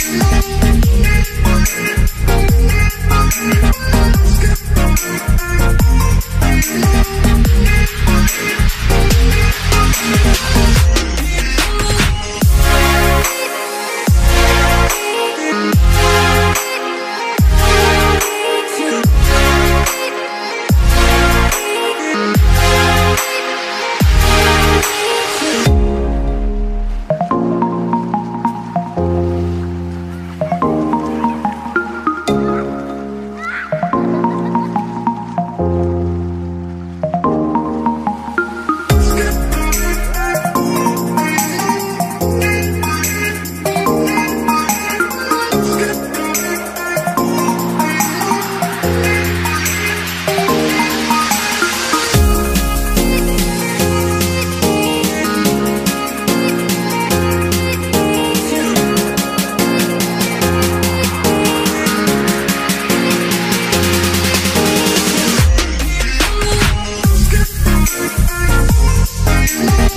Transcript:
Thank We'll be.